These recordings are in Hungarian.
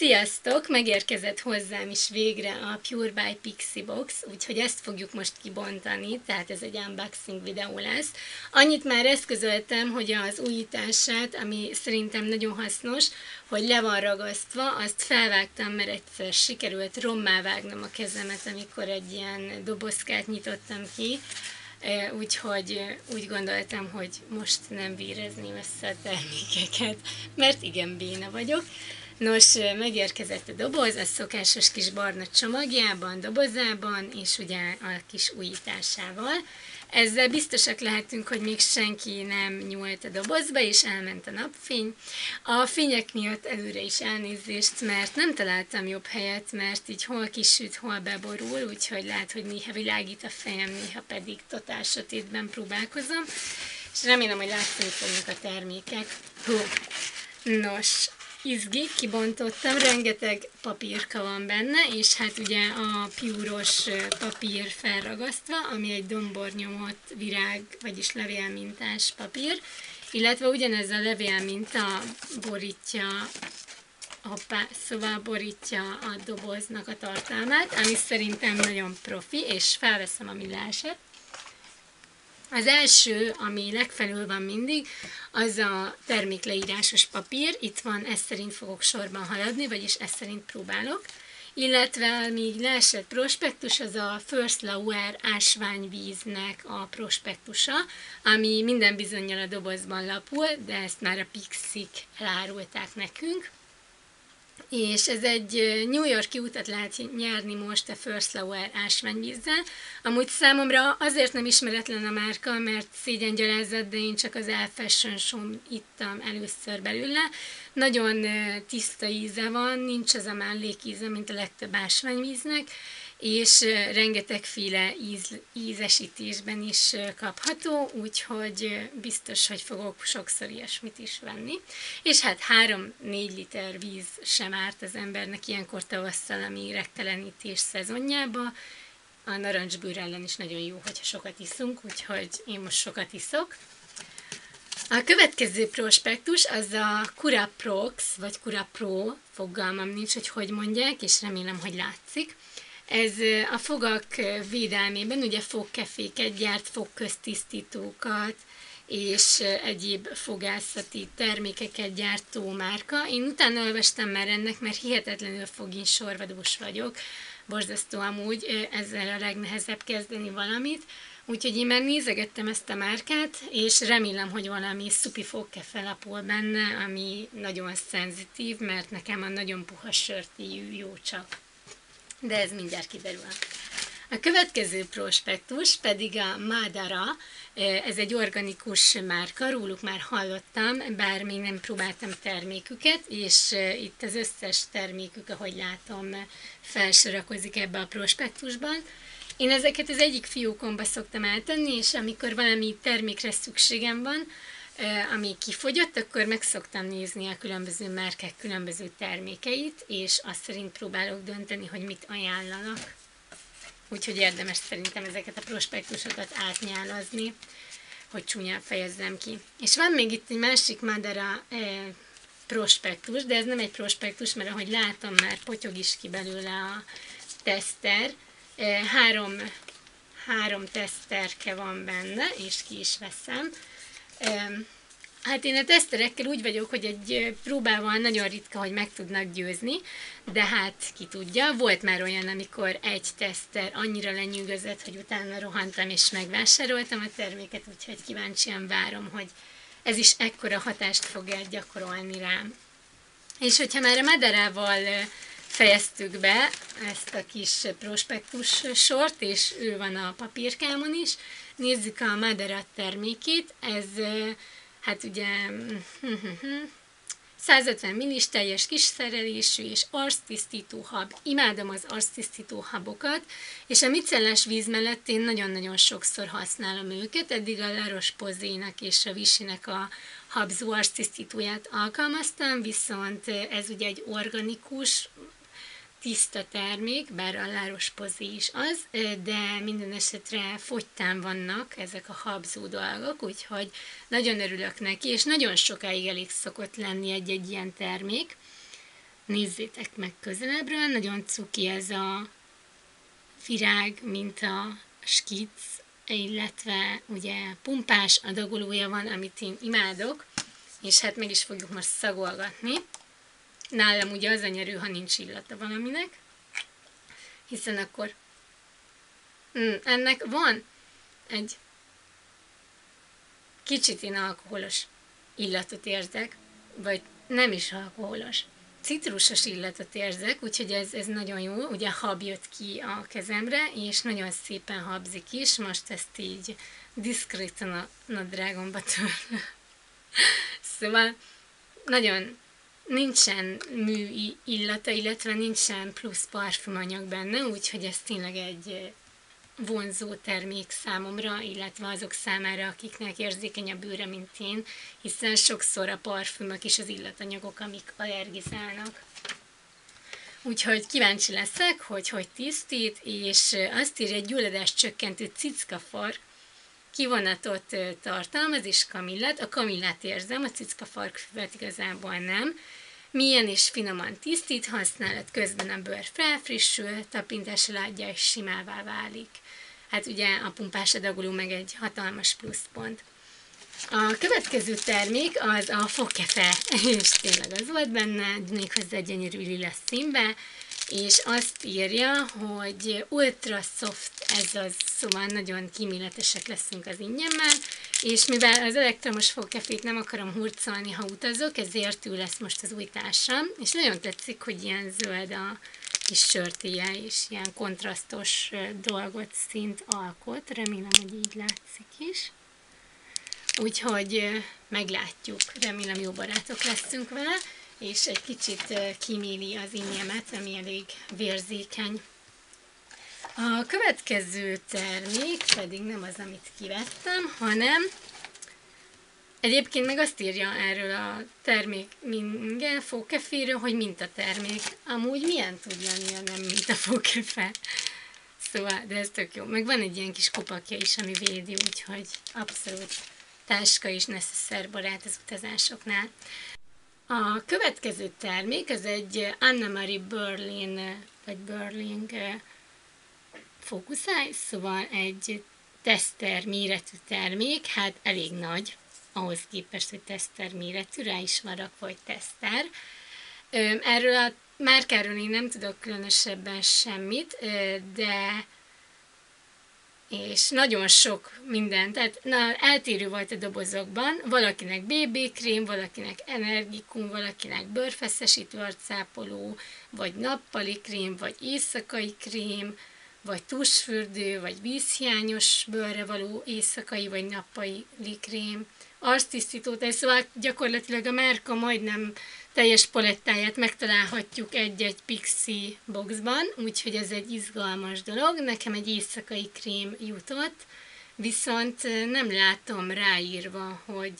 Sziasztok! Megérkezett hozzám is végre a Pure by Pixie Box, úgyhogy ezt fogjuk most kibontani, tehát ez egy unboxing videó lesz. Annyit már eszközöltem, hogy az újítását, ami szerintem nagyon hasznos, hogy le van ragasztva, azt felvágtam, mert egyszer sikerült rommá vágnom a kezemet, amikor egy ilyen dobozkát nyitottam ki, úgyhogy úgy gondoltam, hogy most nem vírezni össze a termékeket, mert igen béna vagyok. Nos, megérkezett a doboz, a szokásos kis barna csomagjában, dobozában, és ugye a kis újításával. Ezzel biztosak lehetünk, hogy még senki nem nyúlt a dobozba, és elment a napfény. A fények miatt előre is elnézést, mert nem találtam jobb helyet, mert így hol kisüt, hol beborul, úgyhogy lehet, hogy néha világít a fejem, néha pedig totál sötétben próbálkozom. És remélem, hogy látszani fognak a termékek. Hú. Nos, izgi, kibontottam, rengeteg papírka van benne, és hát ugye a piúros papír felragasztva, ami egy dombornyomott virág, vagyis levélmintás papír, illetve ugyanez a levélminta borítja hoppá, szóval borítja a doboznak a tartalmát, ami szerintem nagyon profi, és felveszem a millását. Az első, ami legfelül van mindig, az a termékleírásos papír. Itt van, ez szerint fogok sorban haladni, vagyis ez szerint próbálok. Illetve ami leesett prospektus, az a First Lauer ásványvíznek a prospektusa, ami minden bizonyal a dobozban lapul, de ezt már a Pixik elárulták nekünk és ez egy New Yorki utat lehet nyerni most a First Lower ásványvízzel. Amúgy számomra azért nem ismeretlen a márka, mert szégyen gyalázat, de én csak az Elfashion show ittam először belőle. Nagyon tiszta íze van, nincs az a mellékíze, mint a legtöbb ásványvíznek, és rengetegféle íz, ízesítésben is kapható, úgyhogy biztos, hogy fogok sokszor ilyesmit is venni. És hát 3-4 liter víz sem árt az embernek ilyenkor tavasszal, ami rektelenítés szezonjába. A narancsbőr ellen is nagyon jó, hogyha sokat iszunk, úgyhogy én most sokat iszok. A következő prospektus az a Cura Prox, vagy Cura Pro, fogalmam nincs, hogy hogy mondják, és remélem, hogy látszik. Ez a fogak védelmében ugye fogkeféket gyárt, fogköztisztítókat és egyéb fogászati termékeket gyártó márka. Én utána olvastam már ennek, mert hihetetlenül sorvadós vagyok. Borzasztó amúgy ezzel a legnehezebb kezdeni valamit. Úgyhogy én már nézegettem ezt a márkát, és remélem, hogy valami szupi fogkefe lapul benne, ami nagyon szenzitív, mert nekem a nagyon puha sörtíjű jó csak de ez mindjárt kiderül. A következő prospektus pedig a Madara, ez egy organikus márka, róluk már hallottam, bár még nem próbáltam terméküket, és itt az összes termékük, ahogy látom, felsorakozik ebbe a prospektusban. Én ezeket az egyik fiókomba szoktam eltenni, és amikor valami termékre szükségem van, ami kifogyott, akkor meg szoktam nézni a különböző márkák különböző termékeit, és azt szerint próbálok dönteni, hogy mit ajánlanak. Úgyhogy érdemes szerintem ezeket a prospektusokat átnyálazni, hogy csúnyán fejezzem ki. És van még itt egy másik Madara prospektus, de ez nem egy prospektus, mert ahogy látom, már potyog is ki belőle a teszter. Eh, három, három teszterke van benne, és ki is veszem. Hát én a teszterekkel úgy vagyok, hogy egy próbával nagyon ritka, hogy meg tudnak győzni, de hát ki tudja. Volt már olyan, amikor egy teszter annyira lenyűgözött, hogy utána rohantam és megvásároltam a terméket, úgyhogy kíváncsian várom, hogy ez is ekkora hatást fog el gyakorolni rám. És hogyha már a Maderával fejeztük be ezt a kis prospektus sort, és ő van a papírkámon is, Nézzük a Madara termékét, ez hát ugye 150 millis teljes kis és arctisztító hab. Imádom az arctisztító habokat, és a micellás víz mellett én nagyon-nagyon sokszor használom őket. Eddig a Laros Pozénak és a Visinek a habzó arctisztítóját alkalmaztam, viszont ez ugye egy organikus, tiszta termék, bár a láros pozi is az, de minden esetre fogytán vannak ezek a habzó dolgok, úgyhogy nagyon örülök neki, és nagyon sokáig elég szokott lenni egy-egy ilyen termék. nézzétek meg közelebbről, nagyon cuki ez a virág, mint a skic, illetve ugye pumpás adagolója van, amit én imádok, és hát meg is fogjuk most szagolgatni. Nálam ugye az a nyerő, ha nincs illata valaminek, hiszen akkor mm, ennek van egy kicsit én alkoholos illatot érzek, vagy nem is alkoholos. Citrusos illatot érzek, úgyhogy ez, ez nagyon jó. Ugye hab jött ki a kezemre, és nagyon szépen habzik is. Most ezt így diszkrétan a nadrágomba törlöm. szóval nagyon nincsen mű illata, illetve nincsen plusz parfümanyag benne, úgyhogy ez tényleg egy vonzó termék számomra, illetve azok számára, akiknek érzékeny a bőre, mint én, hiszen sokszor a parfümök és az illatanyagok, amik allergizálnak. Úgyhogy kíváncsi leszek, hogy hogy tisztít, és azt írja, egy gyulladás csökkentő cickafar kivonatot tartalmaz, és kamillát. A kamillát érzem, a cickafarkfüvet igazából nem. Milyen és finoman tisztít, használat közben a bőr felfrissül, tapintás látja és simává válik hát ugye a pumpás adagoló meg egy hatalmas pluszpont. A következő termék az a fokefe, és tényleg az volt benne, méghozzá gyönyörű lila színbe, és azt írja, hogy ultra soft ez az, szóval nagyon kíméletesek leszünk az ingyemmel, és mivel az elektromos fogkefét nem akarom hurcolni, ha utazok, ezért ő lesz most az új társam, és nagyon tetszik, hogy ilyen zöld a kis sörtéje, és ilyen kontrasztos dolgot szint alkot. Remélem, hogy így látszik is. Úgyhogy meglátjuk, remélem jó barátok leszünk vele, és egy kicsit kíméli az innyemet, ami elég vérzékeny. A következő termék pedig nem az, amit kivettem, hanem Egyébként meg azt írja erről a termék minge, fókeféről, hogy mintatermék. Amúgy milyen tud lenni a nem mintafókefe? Szóval, de ez tök jó. Meg van egy ilyen kis kopakja is, ami védi, úgyhogy abszolút táska is necesszer barát az utazásoknál. A következő termék, ez egy Anna Marie Berlin, vagy Berling fókuszáj, szóval egy teszter méretű termék, hát elég nagy, ahhoz képest, hogy teszter méretű, rá is van rakva, hogy teszter. Erről a márkáról én nem tudok különösebben semmit, de és nagyon sok minden, tehát na, eltérő volt a dobozokban, valakinek BB krém, valakinek energikum, valakinek bőrfeszesítő arcápoló, vagy nappali krém, vagy éjszakai krém, vagy tusfürdő, vagy vízhiányos bőrre való éjszakai vagy nappali krém, arctisztító tej, szóval gyakorlatilag a márka majdnem teljes palettáját megtalálhatjuk egy-egy Pixi boxban, úgyhogy ez egy izgalmas dolog. Nekem egy éjszakai krém jutott, viszont nem látom ráírva, hogy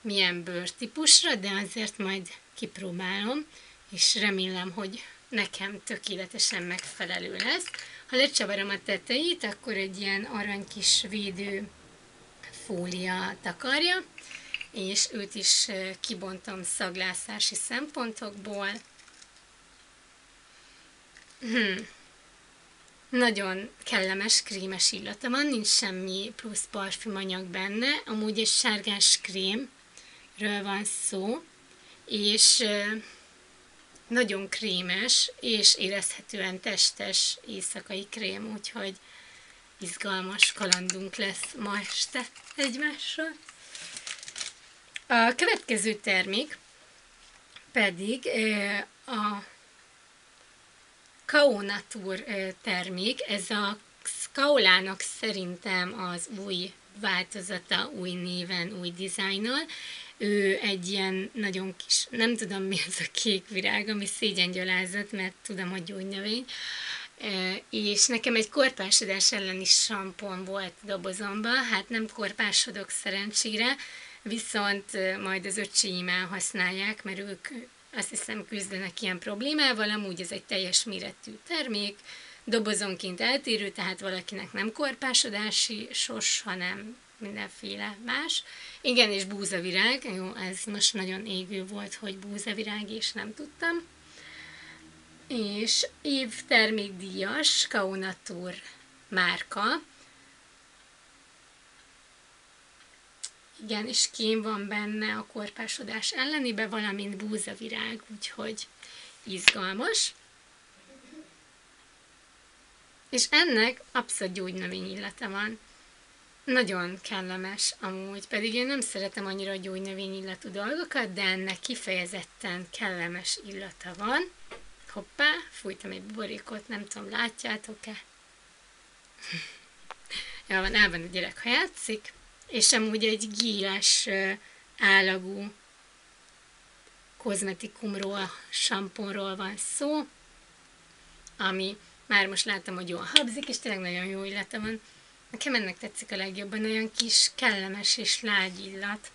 milyen bőrtípusra, de azért majd kipróbálom, és remélem, hogy nekem tökéletesen megfelelő lesz. Ha lecsavarom a tetejét, akkor egy ilyen arany kis védő fólia takarja, és őt is kibontom szaglászási szempontokból. Hmm. Nagyon kellemes, krémes illata van, nincs semmi plusz parfümanyag benne, amúgy egy sárgás krémről van szó, és nagyon krémes, és érezhetően testes éjszakai krém, úgyhogy izgalmas kalandunk lesz ma este egymással. A következő termék pedig a Kaonatur termék, ez a Kaolának szerintem az új változata, új néven, új dizájnnal. Ő egy ilyen nagyon kis, nem tudom mi az a kék virág, ami szégyengyalázat, mert tudom, hogy gyógynövény. És nekem egy korpásodás elleni sampon volt dobozomban, hát nem korpásodok szerencsére, viszont majd az öcséimmel használják, mert ők azt hiszem küzdenek ilyen problémával, amúgy ez egy teljes méretű termék, dobozonként eltérő, tehát valakinek nem korpásodási sos, hanem mindenféle más. Igen, és búzavirág, jó, ez most nagyon égő volt, hogy búzavirág, és nem tudtam. és év termékdíjas Kaunatur márka. Igen, és kém van benne a korpásodás ellenibe, valamint búzavirág, úgyhogy izgalmas. És ennek abszolút gyógynövény illata van. Nagyon kellemes amúgy, pedig én nem szeretem annyira a gyógynövény illatú dolgokat, de ennek kifejezetten kellemes illata van. Hoppá, fújtam egy buborékot, nem tudom, látjátok-e? ja, van, el van a gyerek, ha játszik. És amúgy egy gíles állagú kozmetikumról, samponról van szó, ami már most láttam, hogy jól habzik, és tényleg nagyon jó illata van. Nekem ennek tetszik a legjobban, olyan kis, kellemes és lágy illat.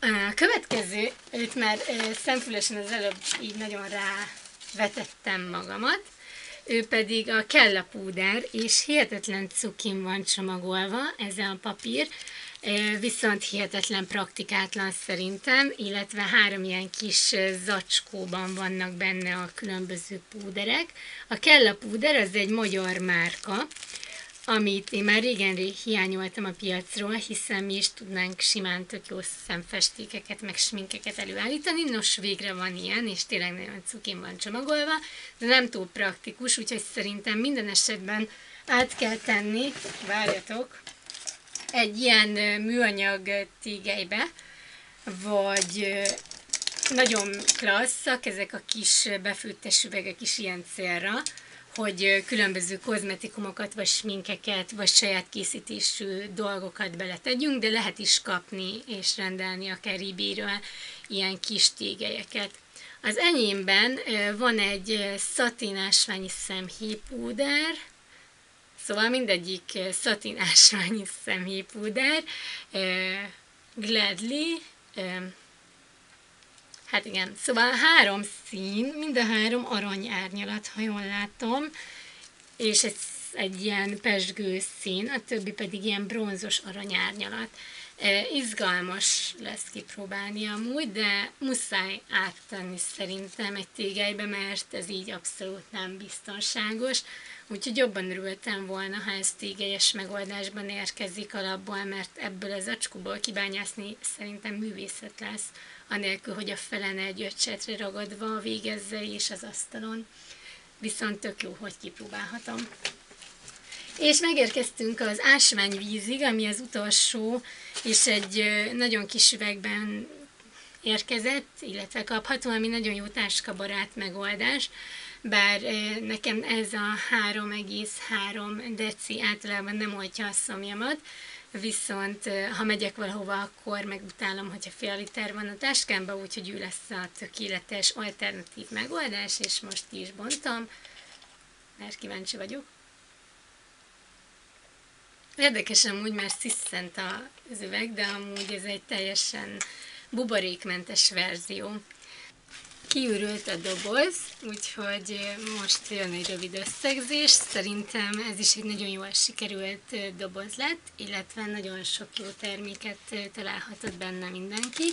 A következő, őt már szemfülesen az előbb így nagyon rávetettem magamat, ő pedig a Kella púder, és hihetetlen cukin van csomagolva ez a papír, viszont hihetetlen praktikátlan szerintem, illetve három ilyen kis zacskóban vannak benne a különböző púderek. A Kella púder az egy magyar márka, amit én már régen rég hiányoltam a piacról, hiszen mi is tudnánk simán tök jó szemfestékeket, meg sminkeket előállítani. Nos, végre van ilyen, és tényleg nagyon cukin van csomagolva, de nem túl praktikus, úgyhogy szerintem minden esetben át kell tenni, várjatok, egy ilyen műanyag tégelybe, vagy nagyon klasszak ezek a kis befőttes üvegek is ilyen célra, hogy különböző kozmetikumokat, vagy sminkeket, vagy saját készítésű dolgokat beletegyünk, de lehet is kapni és rendelni a keribéről ilyen kis tégelyeket. Az enyémben van egy szatinásványi szemhéjpúder, szóval mindegyik szatinásványi szemhéjpúder, Gladly, Hát igen, szóval három szín, mind a három arany árnyalat, ha jól látom, és egy, egy ilyen pesgő szín, a többi pedig ilyen bronzos aranyárnyalat. E, izgalmas lesz kipróbálni amúgy, de muszáj áttenni szerintem egy tégelybe, mert ez így abszolút nem biztonságos. Úgyhogy jobban örültem volna, ha ez tégelyes megoldásban érkezik alapból, mert ebből az acskóból kibányászni szerintem művészet lesz anélkül, hogy a felen egy öccsetre ragadva végezze és az asztalon. Viszont tök jó, hogy kipróbálhatom. És megérkeztünk az ásványvízig, ami az utolsó, és egy nagyon kis üvegben érkezett, illetve kapható, ami nagyon jó táskabarát megoldás, bár nekem ez a 3,3 deci általában nem oltja a szomjamat, viszont ha megyek valahova, akkor megutálom, hogyha fél liter van a táskámban, úgyhogy ő lesz a tökéletes alternatív megoldás, és most ki is bontom, mert kíváncsi vagyok. Érdekes amúgy, mert sziszent az üveg, de amúgy ez egy teljesen buborékmentes verzió. Kiürült a doboz, úgyhogy most jön egy rövid összegzés. Szerintem ez is egy nagyon jól sikerült doboz lett, illetve nagyon sok jó terméket találhatott benne mindenki.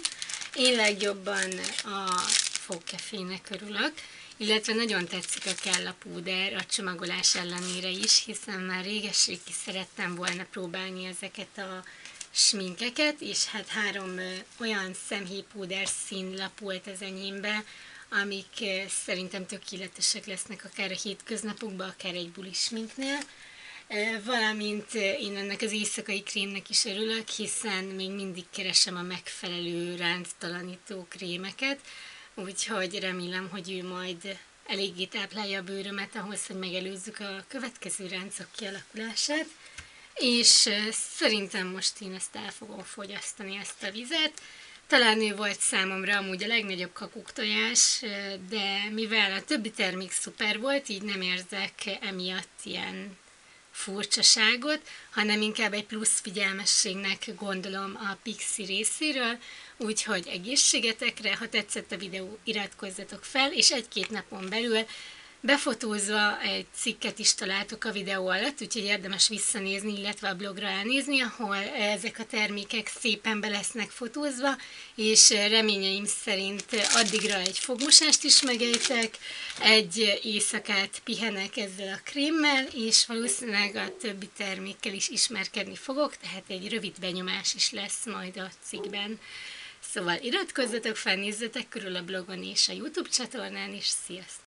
Én legjobban a fogkefének örülök, illetve nagyon tetszik a kell a púder a csomagolás ellenére is, hiszen már réges-rég ki szerettem volna próbálni ezeket a sminkeket, és hát három olyan szemhéjpúder szín lapult az enyémbe, amik szerintem tökéletesek lesznek akár a hétköznapokban, akár egy bulisminknél. Valamint én ennek az éjszakai krémnek is örülök, hiszen még mindig keresem a megfelelő ránctalanító krémeket, úgyhogy remélem, hogy ő majd eléggé táplálja a bőrömet ahhoz, hogy megelőzzük a következő ráncok kialakulását és szerintem most én ezt el fogom fogyasztani, ezt a vizet. Talán ő volt számomra amúgy a legnagyobb kakuktojás, de mivel a többi termék szuper volt, így nem érzek emiatt ilyen furcsaságot, hanem inkább egy plusz figyelmességnek gondolom a Pixi részéről, úgyhogy egészségetekre, ha tetszett a videó, iratkozzatok fel, és egy-két napon belül Befotózva egy cikket is találtok a videó alatt, úgyhogy érdemes visszanézni, illetve a blogra elnézni, ahol ezek a termékek szépen be lesznek fotózva, és reményeim szerint addigra egy fogmosást is megejtek, egy éjszakát pihenek ezzel a krémmel, és valószínűleg a többi termékkel is ismerkedni fogok, tehát egy rövid benyomás is lesz majd a cikkben. Szóval iratkozzatok fel, nézzetek körül a blogon és a YouTube csatornán, és sziasztok!